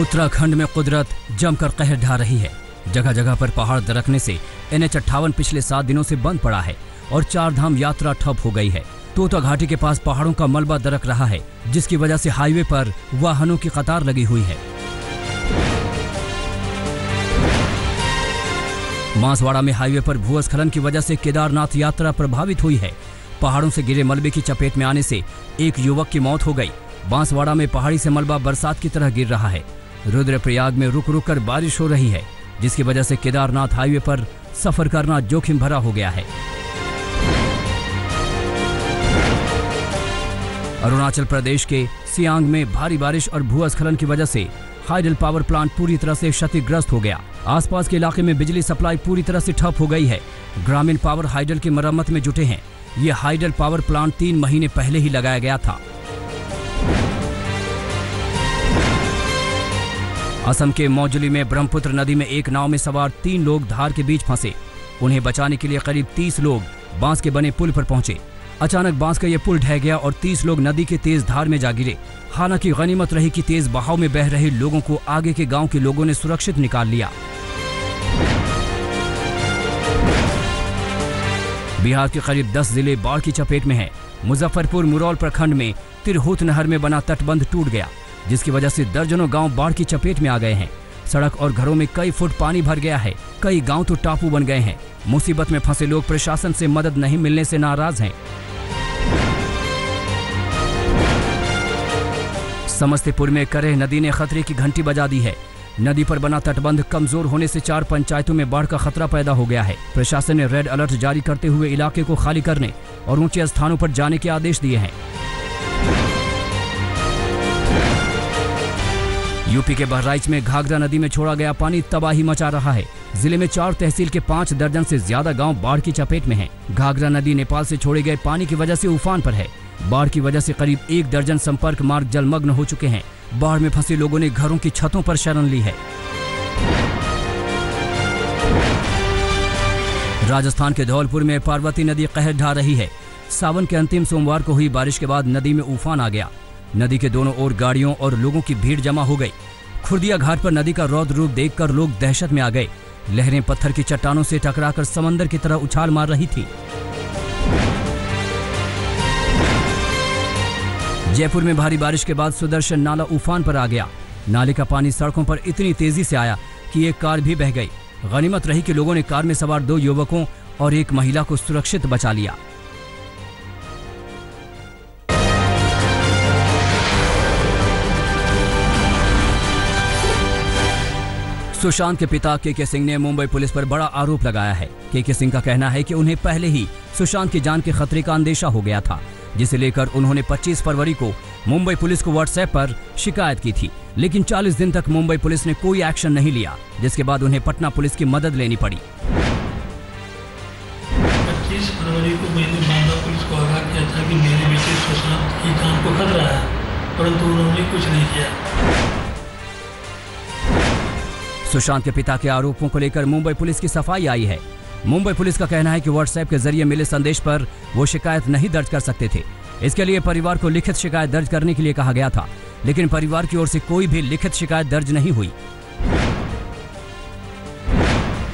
उत्तराखंड में कुदरत जमकर कहर ढा रही है। जगह जगह पर पहाड़ दरकने से एन एच अट्ठावन पिछले सात दिनों से बंद पड़ा है और चार धाम यात्रा ठप हो गई है। तोता घाटी के पास पहाड़ों का मलबा दरक रहा है, जिसकी वजह से हाईवे पर वाहनों की कतार लगी हुई है। मांसवाड़ा में हाईवे पर भूस्खलन की वजह से केदारनाथ यात्रा प्रभावित हुई है। पहाड़ों से गिरे मलबे की चपेट में आने से एक युवक की मौत हो गई। बांसवाड़ा में पहाड़ी से मलबा बरसात की तरह गिर रहा है। रुद्रप्रयाग में रुक रुक कर बारिश हो रही है, जिसकी वजह से केदारनाथ हाईवे पर सफ़र करना जोखिम भरा हो गया है। अरुणाचल प्रदेश के सियांग में भारी बारिश और भूस्खलन की वजह से हाइडल पावर प्लांट पूरी तरह से क्षतिग्रस्त हो गया। आसपास के इलाके में बिजली सप्लाई पूरी तरह से ठप हो गई है। ग्रामीण पावर हाइडल की मरम्मत में जुटे हैं। ये हाइडल पावर प्लांट तीन महीने पहले ही लगाया गया था। असम के मौजली में ब्रह्मपुत्र नदी में एक नाव में सवार तीन लोग धार के बीच फंसे। उन्हें बचाने के लिए करीब तीस लोग बाँस के बने पुल पर पहुँचे। अचानक बाँस का यह पुल ढह गया और तीस लोग नदी के तेज धार में जा गिरे। हालाँकि गनीमत रही कि तेज बहाव में बह रहे लोगों को आगे के गाँव के लोगों ने सुरक्षित निकाल लिया। बिहार के करीब 10 ज़िले बाढ़ की चपेट में हैं। मुजफ्फरपुर मुरौल प्रखंड में तिरहुत नहर में बना तटबंध टूट गया। जिसकी वजह से दर्जनों गाँव बाढ़ की चपेट में आ गए हैं। सड़क और घरों में कई फुट पानी भर गया है। कई गाँव तो टापू बन गए हैं। मुसीबत में फंसे लोग प्रशासन से मदद नहीं मिलने से नाराज़ हैं। समस्तीपुर में करेह नदी ने खतरे की घंटी बजा दी है। नदी पर बना तटबंध कमज़ोर होने से चार पंचायतों में बाढ़ का खतरा पैदा हो गया है। प्रशासन ने रेड अलर्ट जारी करते हुए इलाके को खाली करने और ऊँचे स्थानों पर जाने के आदेश दिए हैं। यूपी के बहराइच में घाघरा नदी में छोड़ा गया पानी तबाही मचा रहा है। ज़िले में चार तहसील के पाँच दर्जन से ज़्यादा गाँव बाढ़ की चपेट में हैं। घाघरा नदी नेपाल से छोड़े गए पानी की वजह से उफान पर है। बाढ़ की वजह से करीब एक दर्जन संपर्क मार्ग जलमग्न हो चुके हैं। बाढ़ में फंसे लोगों ने घरों की छतों पर शरण ली है। राजस्थान के धौलपुर में पार्वती नदी कहर ढा रही है। सावन के अंतिम सोमवार को हुई बारिश के बाद नदी में उफान आ गया। नदी के दोनों ओर गाड़ियों और लोगों की भीड़ जमा हो गई। खुर्दिया घाट पर नदी का रौद्र रूप देखकर लोग दहशत में आ गए। लहरें पत्थर की चट्टानों से टकराकर समंदर की तरह उछाल मार रही थी। जयपुर में भारी बारिश के बाद सुदर्शन नाला उफान पर आ गया। नाले का पानी सड़कों पर इतनी तेज़ी से आया कि एक कार भी बह गई। गनीमत रही कि लोगों ने कार में सवार दो युवकों और एक महिला को सुरक्षित बचा लिया। सुशांत के पिता के के सिंह ने मुंबई पुलिस पर बड़ा आरोप लगाया है। के के सिंह का कहना है कि उन्हें पहले ही सुशांत की जान के खतरे का अंदेशा हो गया था, जिसे लेकर उन्होंने 25 फरवरी को मुंबई पुलिस को व्हाट्सएप पर शिकायत की थी। लेकिन 40 दिन तक मुंबई पुलिस ने कोई एक्शन नहीं लिया, जिसके बाद उन्हें पटना पुलिस की मदद लेनी पड़ी। पच्चीस फरवरी को मैंने मालदा पुलिस को आगाह किया था कि मेरे बेटे सुशांत की जान को खतरा है, परंतु उन्होंने कुछ नहीं किया। सुशांत के पिता के आरोपों को लेकर मुंबई पुलिस की सफ़ाई आई है। मुंबई पुलिस का कहना है कि व्हाट्सएप के ज़रिए मिले संदेश पर वो शिकायत नहीं दर्ज कर सकते थे। इसके लिए परिवार को लिखित शिकायत दर्ज करने के लिए कहा गया था, लेकिन परिवार की ओर से कोई भी लिखित शिकायत दर्ज नहीं हुई।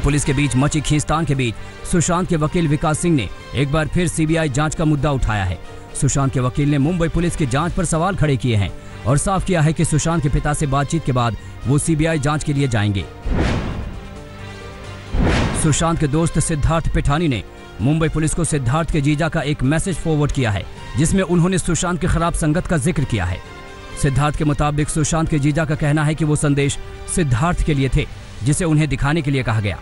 पुलिस के बीच मची खींचतान के बीच सुशांत के वकील विकास सिंह ने एक बार फिर सीबीआई जाँच का मुद्दा उठाया है। सुशांत के वकील ने मुंबई पुलिस की जाँच पर सवाल खड़े किए हैं। और साफ़ किया है कि सुशांत के पिता से बातचीत के बाद वो सीबीआई जाँच के लिए जाएँगे। सुशांत के दोस्त सिद्धार्थ पिठानी ने मुंबई पुलिस को सिद्धार्थ के जीजा का एक मैसेज फॉरवर्ड किया है, जिसमें उन्होंने सुशांत के खराब संगत का ज़िक्र किया है। सिद्धार्थ के मुताबिक सुशांत के जीजा का कहना है कि वो संदेश सिद्धार्थ के लिए थे, जिसे उन्हें दिखाने के लिए कहा गया।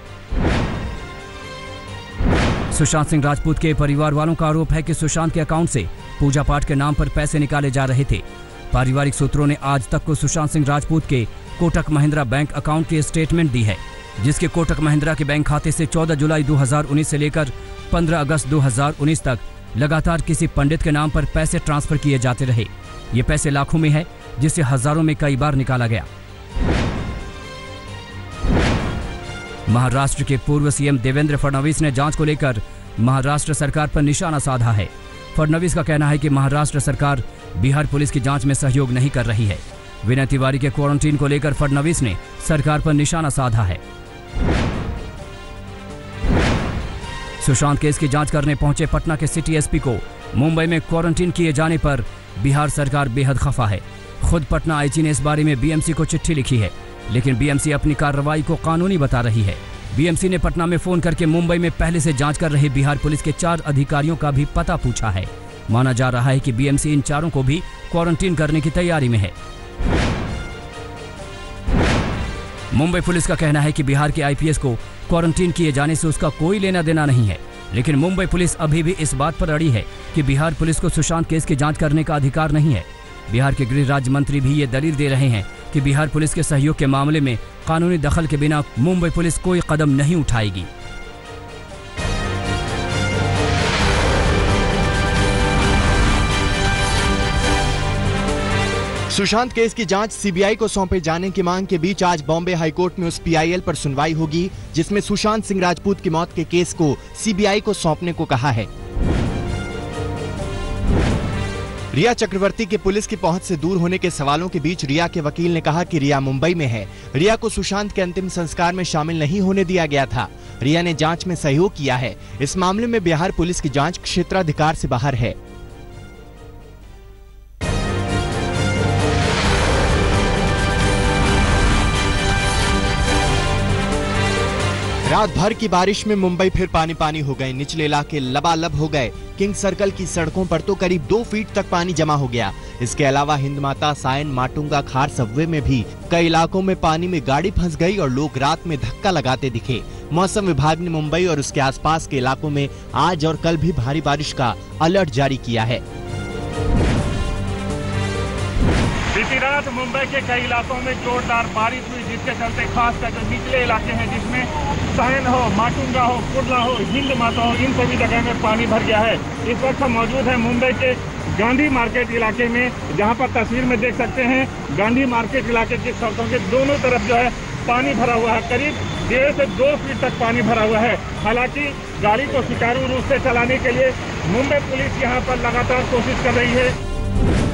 सुशांत सिंह राजपूत के परिवार वालों का आरोप है कि सुशांत के अकाउंट से पूजा पाठ के नाम पर पैसे निकाले जा रहे थे। पारिवारिक सूत्रों ने आज तक को सुशांत सिंह राजपूत के कोटक महिंद्रा बैंक अकाउंट की स्टेटमेंट दी है, जिसके कोटक महिंद्रा के बैंक खाते से 14 जुलाई 2019 से लेकर 15 अगस्त 2019 तक लगातार किसी पंडित के नाम पर पैसे ट्रांसफ़र किए जाते रहे। ये पैसे लाखों में है, जिसे हज़ारों में कई बार निकाला गया। महाराष्ट्र के पूर्व सीएम देवेंद्र फडणवीस ने जाँच को लेकर महाराष्ट्र सरकार पर निशाना साधा है। फडणवीस का कहना है कि महाराष्ट्र सरकार बिहार पुलिस की जाँच में सहयोग नहीं कर रही है। विनय तिवारी के क्वारंटीन को लेकर फडणवीस ने सरकार पर निशाना साधा है। सुशांत केस की जाँच करने पहुँचे पटना के सिटी एसपी को। मुंबई में क्वारंटीन किए जाने पर बिहार सरकार बेहद खफा है। खुद पटना आईजी ने इस बारे में बीएमसी को चिट्ठी लिखी है, लेकिन बीएमसी अपनी कार्रवाई को कानूनी बता रही है। बीएमसी ने पटना में फ़ोन करके मुंबई में पहले से जाँच कर रहे बिहार पुलिस के चार अधिकारियों का भी पता पूछा है। माना जा रहा है कि बीएमसी इन चारों को भी क्वारंटीन करने की तैयारी में है। मुंबई पुलिस का कहना है कि बिहार के आईपीएस को क्वारंटीन किए जाने से उसका कोई लेना देना नहीं है, लेकिन मुंबई पुलिस अभी भी इस बात पर अड़ी है कि बिहार पुलिस को सुशांत केस की जाँच करने का अधिकार नहीं है। बिहार के गृह राज्य मंत्री भी ये दलील दे रहे हैं कि बिहार पुलिस के सहयोग के मामले में कानूनी दखल के बिना मुंबई पुलिस कोई कदम नहीं उठाएगी। सुशांत केस की जाँच सीबीआई को सौंपे जाने की मांग के बीच आज बॉम्बे हाईकोर्ट में उस पीआईएल पर सुनवाई होगी, जिसमें सुशांत सिंह राजपूत की मौत के केस को सीबीआई को सौंपने को कहा है। रिया चक्रवर्ती के पुलिस की पहुँच से दूर होने के सवालों के बीच रिया के वकील ने कहा कि रिया मुंबई में है। रिया को सुशांत के अंतिम संस्कार में शामिल नहीं होने दिया गया था। रिया ने जाँच में सहयोग किया है। इस मामले में बिहार पुलिस की जाँच क्षेत्राधिकार से बाहर है। रात भर की बारिश में मुंबई फिर पानी पानी हो गए। निचले इलाके लबालब हो गए। किंग सर्कल की सड़कों पर तो करीब दो फीट तक पानी जमा हो गया। इसके अलावा हिंद माता सायन माटुंगा खार सबवे में भी कई इलाकों में पानी में गाड़ी फंस गई और लोग रात में धक्का लगाते दिखे। मौसम विभाग ने मुंबई और उसके आसपास के इलाकों में आज और कल भी भारी बारिश का अलर्ट जारी किया है। बीती रात मुंबई के कई इलाकों में जोरदार बारिश हुई। जिसके चलते खास कर जो निचले इलाके हैं जिसमें सहन हो, माटुंगा हो, कुर्ला हो, हिंद माता हो, इन सभी जगह में पानी भर गया है। इस वक्त हम मौजूद हैं मुंबई के गांधी मार्केट इलाके में, जहाँ पर तस्वीर में देख सकते हैं गांधी मार्केट इलाके की सड़कों के दोनों तरफ़ जो है पानी भरा हुआ है। करीब डेढ़ से दो फीट तक पानी भरा हुआ है। हालाँकि गाड़ी को सुचारू रूप से चलाने के लिए मुंबई पुलिस यहाँ पर लगातार कोशिश कर रही है।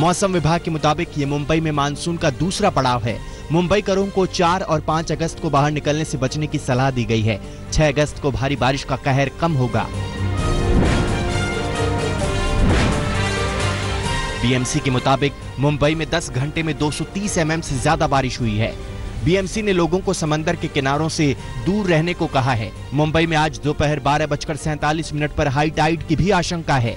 मौसम विभाग के मुताबिक ये मुंबई में मानसून का दूसरा पड़ाव है। मुंबई करों को 4 और 5 अगस्त को बाहर निकलने से बचने की सलाह दी गई है। 6 अगस्त को भारी बारिश का कहर कम होगा। बीएमसी के मुताबिक मुंबई में 10 घंटे में 230 एमएम से ज़्यादा बारिश हुई है। बीएमसी ने लोगों को समंदर के किनारों से दूर रहने को कहा है। मुंबई में आज दोपहर बारह बजकर सैंतालीस मिनट पर हाई टाइड की भी आशंका है।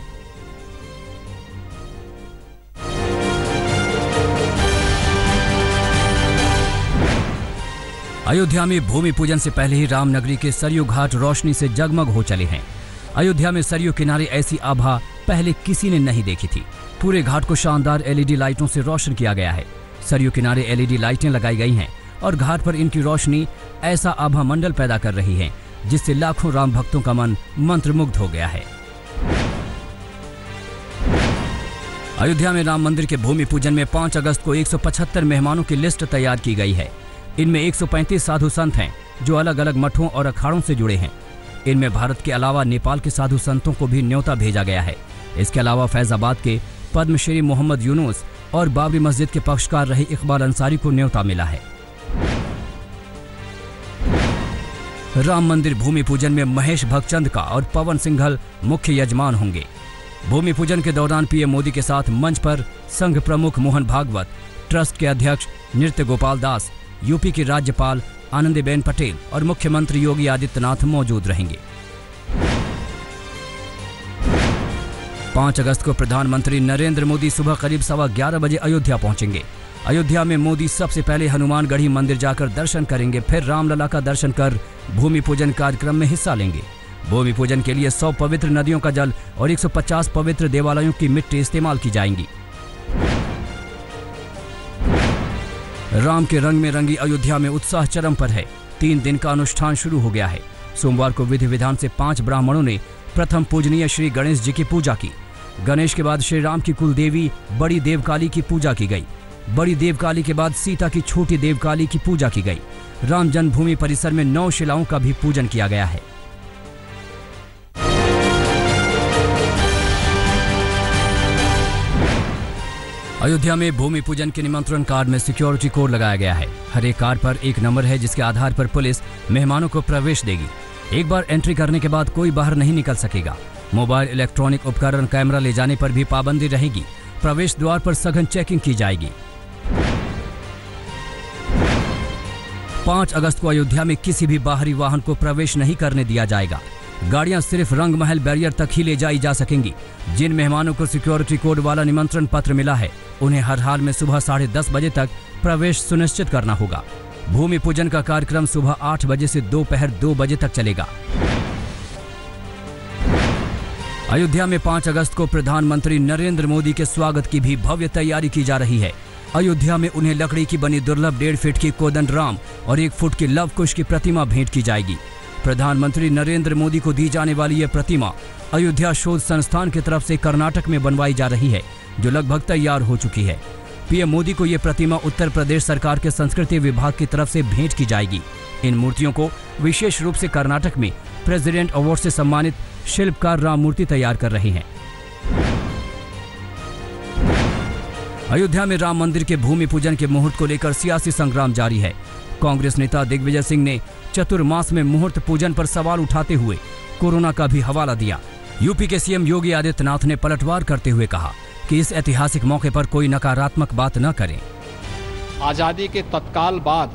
अयोध्या में भूमि पूजन से पहले ही रामनगरी के सरयू घाट रोशनी से जगमग हो चले हैं। अयोध्या में सरयू किनारे ऐसी आभा पहले किसी ने नहीं देखी थी। पूरे घाट को शानदार एलईडी लाइटों से रोशन किया गया है। सरयू किनारे एलईडी लाइटें लगाई गई हैं और घाट पर इनकी रोशनी ऐसा आभा मंडल पैदा कर रही है, जिससे लाखों राम भक्तों का मन मंत्रमुग्ध हो गया है। अयोध्या में राम मंदिर के भूमि पूजन में 5 अगस्त को 175 मेहमानों की लिस्ट तैयार की गई है। इनमें 135 साधु संत हैं, जो अलग अलग मठों और अखाड़ों से जुड़े हैं। इनमें भारत के अलावा नेपाल के साधु संतों को भी न्योता भेजा गया है। इसके अलावा फैजाबाद के पद्मश्री मोहम्मद यूनुस और बाबरी मस्जिद के पक्षकार रहे इकबाल अंसारी को न्योता मिला है। राम मंदिर भूमि पूजन में महेश भगचंद का और पवन सिंघल मुख्य यजमान होंगे। भूमि पूजन के दौरान पीएम मोदी के साथ मंच पर संघ प्रमुख मोहन भागवत, ट्रस्ट के अध्यक्ष नृत्य गोपाल दास यूपी की राज्यपाल आनंदीबेन पटेल और मुख्यमंत्री योगी आदित्यनाथ मौजूद रहेंगे। पाँच अगस्त को प्रधानमंत्री नरेंद्र मोदी सुबह करीब सवा ग्यारह बजे अयोध्या पहुँचेंगे। अयोध्या में मोदी सबसे पहले हनुमानगढ़ी मंदिर जाकर दर्शन करेंगे, फिर रामलला का दर्शन कर भूमि पूजन कार्यक्रम में हिस्सा लेंगे। भूमि पूजन के लिए 100 पवित्र नदियों का जल और 150 पवित्र देवालयों की मिट्टी इस्तेमाल की जाएँगी। राम के रंग में रंगी अयोध्या में उत्साह चरम पर है। तीन दिन का अनुष्ठान शुरू हो गया है। सोमवार को विधि विधान से पाँच ब्राह्मणों ने प्रथम पूजनीय श्री गणेश जी की पूजा की। गणेश के बाद श्री राम की कुल देवी, बड़ी देवकाली की पूजा की गई। बड़ी देवकाली के बाद सीता की छोटी देवकाली की पूजा की गई। राम जन्मभूमि परिसर में नौ शिलाओं का भी पूजन किया गया है। अयोध्या में भूमि पूजन के निमंत्रण कार्ड में सिक्योरिटी कोड लगाया गया है। हर एक कार्ड पर एक नंबर है, जिसके आधार पर पुलिस मेहमानों को प्रवेश देगी। एक बार एंट्री करने के बाद कोई बाहर नहीं निकल सकेगा। मोबाइल इलेक्ट्रॉनिक उपकरण कैमरा ले जाने पर भी पाबंदी रहेगी। प्रवेश द्वार पर सघन चेकिंग की जाएगी। पाँच अगस्त को अयोध्या में किसी भी बाहरी वाहन को प्रवेश नहीं करने दिया जाएगा। गाड़ियाँ सिर्फ़ रंग महल बैरियर तक ही ले जाई जा सकेंगी। जिन मेहमानों को सिक्योरिटी कोड वाला निमंत्रण पत्र मिला है, उन्हें हर हाल में सुबह साढ़े दस बजे तक प्रवेश सुनिश्चित करना होगा। भूमि पूजन का कार्यक्रम सुबह आठ बजे से दोपहर दो बजे तक चलेगा। अयोध्या में पाँच अगस्त को प्रधानमंत्री नरेंद्र मोदी के स्वागत की भी भव्य तैयारी की जा रही है। अयोध्या में उन्हें लकड़ी की बनी दुर्लभ डेढ़ फीट की कोदन राम और एक फुट की लव कुश की प्रतिमा भेंट की जाएगी। प्रधानमंत्री नरेंद्र मोदी को दी जाने वाली यह प्रतिमा अयोध्या शोध संस्थान की तरफ़ से कर्नाटक में बनवाई जा रही है, जो लगभग तैयार हो चुकी है। पीएम मोदी को यह प्रतिमा उत्तर प्रदेश सरकार के संस्कृति विभाग की तरफ़ से भेंट की जाएगी। इन मूर्तियों को विशेष रूप से कर्नाटक में प्रेसिडेंट अवार्ड से सम्मानित शिल्पकार राम मूर्ति तैयार कर रहे हैं। अयोध्या में राम मंदिर के भूमि पूजन के मुहूर्त को लेकर सियासी संग्राम जारी है। कांग्रेस नेता दिग्विजय सिंह ने चतुर्मास में मुहूर्त पूजन पर सवाल उठाते हुए कोरोना का भी हवाला दिया। यूपी के सीएम योगी आदित्यनाथ ने पलटवार करते हुए कहा कि इस ऐतिहासिक मौके पर कोई नकारात्मक बात न करें। आज़ादी के तत्काल बाद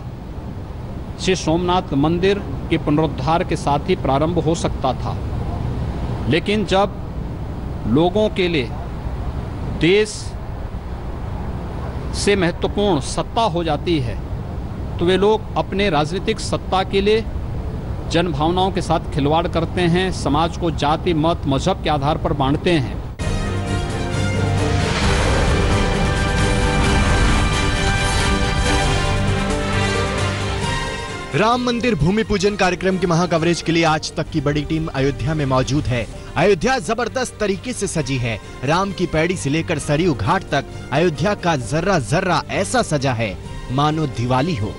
श्री सोमनाथ मंदिर के पुनरुद्धार के साथ ही प्रारंभ हो सकता था। लेकिन जब लोगों के लिए देश से महत्वपूर्ण सत्ता हो जाती है तो वे लोग अपने राजनीतिक सत्ता के लिए जन भावनाओं के साथ खिलवाड़ करते हैं, समाज को जाति, मत, मज़हब के आधार पर बांटते हैं। राम मंदिर भूमि पूजन कार्यक्रम के महाकवरेज के लिए आज तक की बड़ी टीम अयोध्या में मौजूद है। अयोध्या ज़बरदस्त तरीके से सजी है। राम की पैड़ी से लेकर सरयू घाट तक अयोध्या का जर्रा जर्रा ऐसा सजा है। मानो दिवाली हो।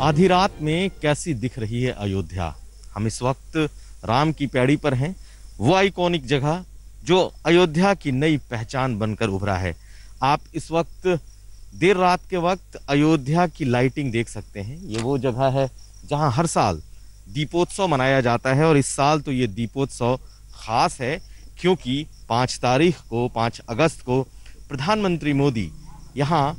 आधी रात में कैसी दिख रही है अयोध्या? हम इस वक्त राम की पैड़ी पर हैं। वो आइकॉनिक जगह जो अयोध्या की नई पहचान बनकर उभरा है। आप इस वक्त देर रात के वक्त अयोध्या की लाइटिंग देख सकते हैं। ये वो जगह है जहाँ हर साल दीपोत्सव मनाया जाता है और इस साल तो ये दीपोत्सव खास है क्योंकि पाँच तारीख को, पाँच अगस्त को प्रधानमंत्री मोदी यहाँ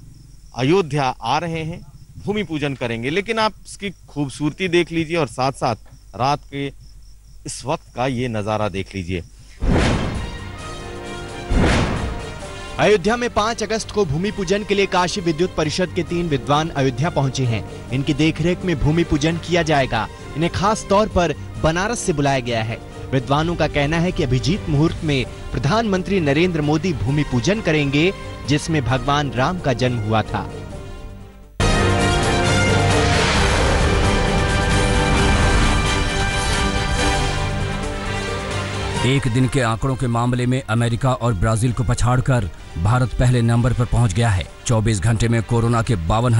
अयोध्या आ रहे हैं। भूमि पूजन करेंगे। लेकिन आप इसकी खूबसूरती देख लीजिए और साथ साथ रात के इस वक्त का ये नज़ारा देख लीजिए। अयोध्या में 5 अगस्त को भूमि पूजन के लिए काशी विद्युत परिषद के तीन विद्वान अयोध्या पहुँचे हैं। इनकी देखरेख में भूमि पूजन किया जाएगा। इन्हें खास तौर पर बनारस से बुलाया गया है। विद्वानों का कहना है कि अभिजीत मुहूर्त में प्रधानमंत्री नरेंद्र मोदी भूमि पूजन करेंगे, जिसमें भगवान राम का जन्म हुआ था। एक दिन के आंकड़ों के मामले में अमेरिका और ब्राज़ील को पछाड़कर भारत पहले नंबर पर पहुँच गया है। 24 घंटे में कोरोना के बावन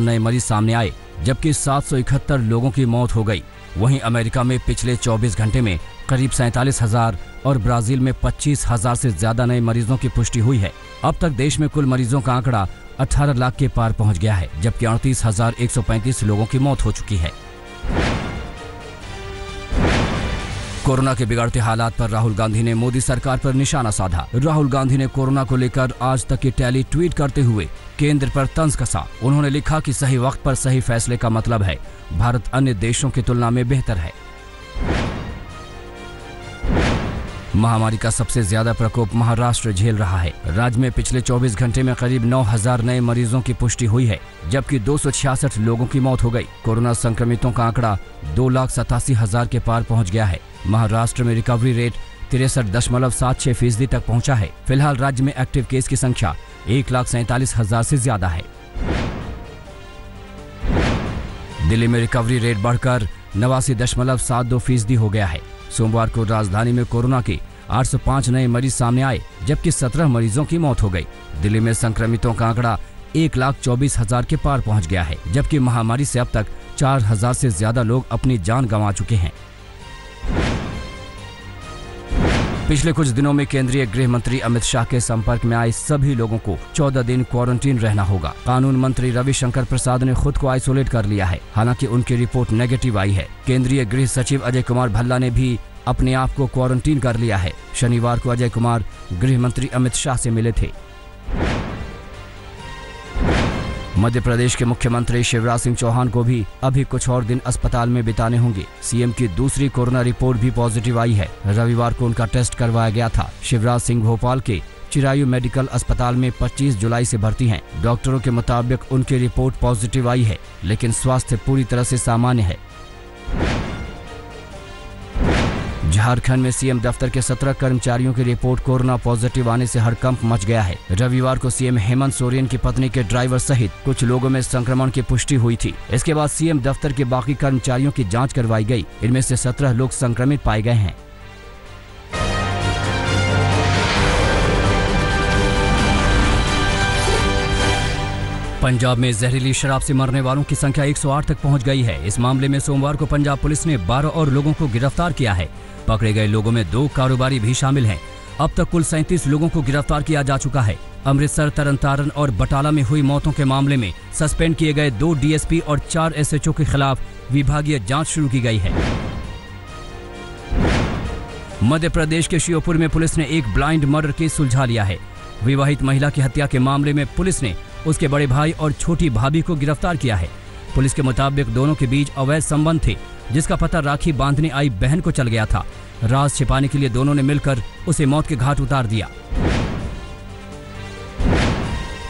नए मरीज़ सामने आए, जबकि 771 लोगों की मौत हो गई। वहीं अमेरिका में पिछले 24 घंटे में करीब सैतालीस हज़ार और ब्राज़ील में पच्चीस हज़ार से ज़्यादा नए मरीजों की पुष्टि हुई है। अब तक देश में कुल मरीजों का आंकड़ा 18 लाख के पार पहुँच गया है, जबकि अड़तीस लोगों की मौत हो चुकी है। कोरोना के बिगड़ते हालात पर राहुल गांधी ने मोदी सरकार पर निशाना साधा। राहुल गांधी ने कोरोना को लेकर आज तक की टैली ट्वीट करते हुए केंद्र पर तंज कसा। उन्होंने लिखा कि सही वक्त पर सही फैसले का मतलब है, भारत अन्य देशों की तुलना में बेहतर है। महामारी का सबसे ज़्यादा प्रकोप महाराष्ट्र झेल रहा है। राज्य में पिछले 24 घंटे में करीब 9000 नए मरीजों की पुष्टि हुई है, जबकि दो सौ छियासठ लोगों की मौत हो गई। कोरोना संक्रमितों का आंकड़ा दो लाख सतासी हज़ार के पार पहुँच गया है। महाराष्ट्र में रिकवरी रेट तिरसठ दशमलव सात छह फ़ीसदी तक पहुँचा है। फ़िलहाल राज्य में एक्टिव केस की संख्या एक लाख सैंतालीस हज़ार से ज़्यादा है। दिल्ली में रिकवरी रेट बढ़कर नवासी दशमलव सात दो फ़ीसदी हो गया है। सोमवार को राजधानी में कोरोना के 805 नए मरीज़ सामने आए, जबकि 17 मरीजों की मौत हो गई। दिल्ली में संक्रमितों का आंकड़ा एक लाख चौबीस हज़ार के पार पहुँच गया है, जबकि महामारी से अब तक चार हज़ार से ज़्यादा लोग अपनी जान गंवा चुके हैं। पिछले कुछ दिनों में केंद्रीय गृह मंत्री अमित शाह के संपर्क में आए सभी लोगों को 14 दिन क्वारंटीन रहना होगा। कानून मंत्री रविशंकर प्रसाद ने खुद को आइसोलेट कर लिया है। हालाँकि उनकी रिपोर्ट नेगेटिव आई है। केंद्रीय गृह सचिव अजय कुमार भल्ला ने भी अपने आप को क्वारंटीन कर लिया है। शनिवार को अजय कुमार गृह मंत्री अमित शाह से मिले थे। मध्य प्रदेश के मुख्यमंत्री शिवराज सिंह चौहान को भी अभी कुछ और दिन अस्पताल में बिताने होंगे। सीएम की दूसरी कोरोना रिपोर्ट भी पॉजिटिव आई है। रविवार को उनका टेस्ट करवाया गया था। शिवराज सिंह भोपाल के चिरायु मेडिकल अस्पताल में 25 जुलाई से भर्ती हैं। डॉक्टरों के मुताबिक उनकी रिपोर्ट पॉजिटिव आई है, लेकिन स्वास्थ्य पूरी तरह से सामान्य है। झारखंड में सीएम दफ्तर के 17 कर्मचारियों की रिपोर्ट कोरोना पॉजिटिव आने से हड़कंप मच गया है। रविवार को सीएम हेमंत सोरेन की पत्नी के ड्राइवर सहित कुछ लोगों में संक्रमण की पुष्टि हुई थी। इसके बाद सीएम दफ्तर के बाकी कर्मचारियों की जाँच करवाई गई। इनमें से 17 लोग संक्रमित पाए गए हैं। पंजाब में जहरीली शराब से मरने वालों की संख्या 108 तक पहुँच गई है। इस मामले में सोमवार को पंजाब पुलिस ने 12 और लोगों को गिरफ़्तार किया है। पकड़े गए लोगों में दो कारोबारी भी शामिल हैं। अब तक कुल सैंतीस लोगों को गिरफ़्तार किया जा चुका है। अमृतसर तरनतारन और बटाला में हुई मौतों के मामले में सस्पेंड किए गए दो डीएसपी और चार एसएचओ के खिलाफ विभागीय जाँच शुरू की गई है। मध्य प्रदेश के श्योपुर में पुलिस ने एक ब्लाइंड मर्डर केस सुलझा लिया है। विवाहित महिला की हत्या के मामले में पुलिस ने उसके बड़े भाई और छोटी भाभी को गिरफ़्तार किया है। पुलिस के मुताबिक दोनों के बीच अवैध संबंध थे। जिसका पता राखी बांधने आई बहन को चल गया था। राज छिपाने के लिए दोनों ने मिलकर उसे मौत के घाट उतार दिया।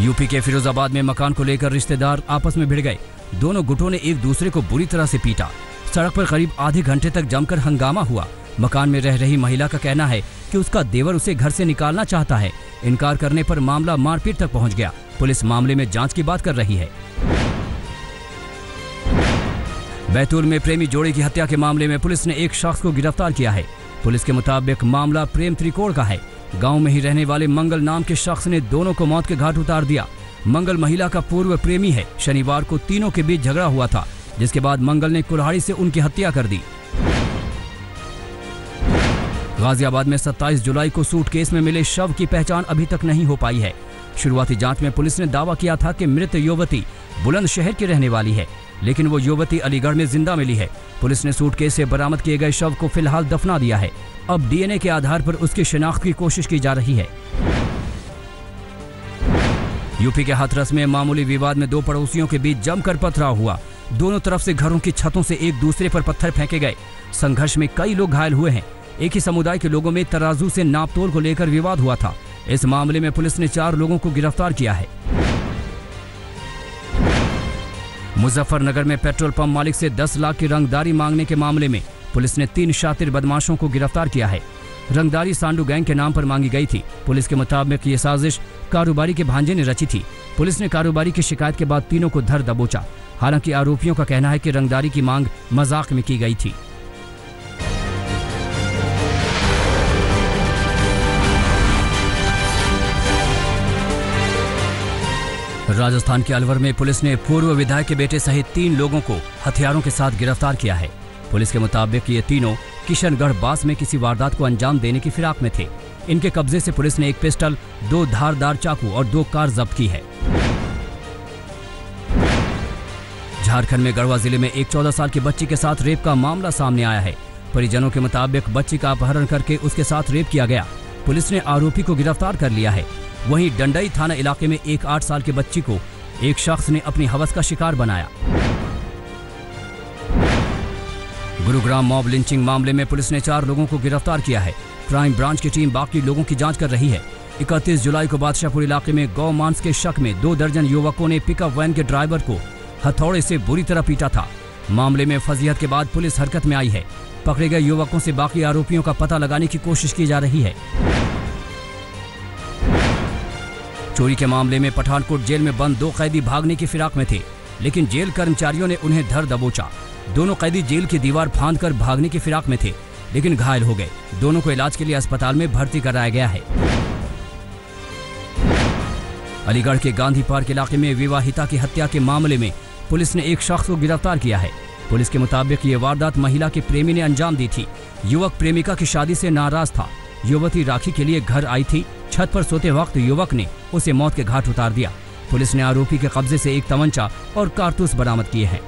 यूपी के फिरोजाबाद में मकान को लेकर रिश्तेदार आपस में भिड़ गए। दोनों गुटों ने एक दूसरे को बुरी तरह से पीटा। सड़क पर करीब आधे घंटे तक जमकर हंगामा हुआ। मकान में रह रही महिला का कहना है कि उसका देवर उसे घर से निकालना चाहता है। इनकार करने पर मामला मारपीट तक पहुँच गया। पुलिस मामले में जाँच की बात कर रही है। बैतूल में प्रेमी जोड़े की हत्या के मामले में पुलिस ने एक शख्स को गिरफ़्तार किया है। पुलिस के मुताबिक मामला प्रेम त्रिकोण का है। गाँव में ही रहने वाले मंगल नाम के शख्स ने दोनों को मौत के घाट उतार दिया। मंगल महिला का पूर्व प्रेमी है। शनिवार को तीनों के बीच झगड़ा हुआ था, जिसके बाद मंगल ने कुल्हाड़ी से उनकी हत्या कर दी। गाजियाबाद में 27 जुलाई को सूटकेस में मिले शव की पहचान अभी तक नहीं हो पाई है। शुरुआती जाँच में पुलिस ने दावा किया था कि मृत युवती बुलंदशहर की रहने वाली है, लेकिन वो युवती अलीगढ़ में ज़िंदा मिली है। पुलिस ने सूटकेस से बरामद किए गए शव को फ़िलहाल दफना दिया है। अब डीएनए के आधार पर उसकी शिनाख्त की कोशिश की जा रही है। यूपी के हाथरस में मामूली विवाद में दो पड़ोसियों के बीच जमकर पथराव हुआ। दोनों तरफ़ से घरों की छतों से एक दूसरे पर पत्थर फेंके गए। संघर्ष में कई लोग घायल हुए हैं। एक ही समुदाय के लोगों में तराजू से नापतोल को लेकर विवाद हुआ था। इस मामले में पुलिस ने चार लोगों को गिरफ़्तार किया है। मुजफ्फरनगर में पेट्रोल पंप मालिक से 10 लाख की रंगदारी मांगने के मामले में पुलिस ने तीन शातिर बदमाशों को गिरफ़्तार किया है। रंगदारी सांडू गैंग के नाम पर मांगी गई थी। पुलिस के मुताबिक ये साजिश कारोबारी के भांजे ने रची थी। पुलिस ने कारोबारी की शिकायत के बाद तीनों को धर दबोचा। हालाँकि आरोपियों का कहना है कि रंगदारी की मांग मज़ाक में की गई थी। राजस्थान के अलवर में पुलिस ने पूर्व विधायक के बेटे सहित तीन लोगों को हथियारों के साथ गिरफ़्तार किया है। पुलिस के मुताबिक ये तीनों किशनगढ़ बास में किसी वारदात को अंजाम देने की फिराक में थे। इनके कब्जे से पुलिस ने एक पिस्टल, दो धारदार चाकू और दो कार जब्त की है। झारखंड में गढ़वा ज़िले में एक 14 साल की बच्ची के साथ रेप का मामला सामने आया है। परिजनों के मुताबिक बच्ची का अपहरण करके उसके साथ रेप किया गया। पुलिस ने आरोपी को गिरफ़्तार कर लिया है। वहीं डंडई थाना इलाके में एक आठ साल की बच्ची को एक शख्स ने अपनी हवस का शिकार बनाया। गुरुग्राम मॉब लिंचिंग मामले में पुलिस ने चार लोगों को गिरफ़्तार किया है। क्राइम ब्रांच की टीम बाकी लोगों की जाँच कर रही है। 31 जुलाई को बादशाहपुर इलाके में गौ मांस के शक में दो दर्जन युवकों ने पिकअप वैन के ड्राइवर को हथौड़े से बुरी तरह पीटा था। मामले में फजीहत के बाद पुलिस हरकत में आई है। पकड़े गए युवकों से बाकी आरोपियों का पता लगाने की कोशिश की जा रही है। चोरी के मामले में पठानकोट जेल में बंद दो कैदी भागने की फिराक में थे, लेकिन जेल कर्मचारियों ने उन्हें धर दबोचा। दोनों कैदी जेल की दीवार फांद कर भागने की फिराक में थे, लेकिन घायल हो गए। दोनों को इलाज के लिए अस्पताल में भर्ती कराया गया है। अलीगढ़ के गांधी पार्क इलाके में विवाहिता की हत्या के मामले में पुलिस ने एक शख्स को गिरफ़्तार किया है। पुलिस के मुताबिक ये वारदात महिला के प्रेमी ने अंजाम दी थी। युवक प्रेमिका की शादी से नाराज़ था। युवती राखी के लिए घर आई थी। छत पर सोते वक्त युवक ने उसे मौत के घाट उतार दिया। पुलिस ने आरोपी के कब्जे से एक तमंचा और कारतूस बरामद किए हैं।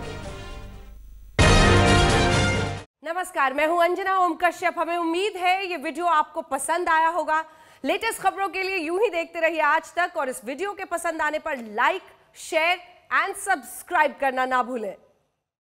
नमस्कार, मैं हूँ अंजना ओम कश्यप हमें उम्मीद है ये वीडियो आपको पसंद आया होगा। लेटेस्ट खबरों के लिए यूँ ही देखते रहिए आज तक और इस वीडियो के पसंद आने पर लाइक शेयर एंड सब्सक्राइब करना ना भूलें।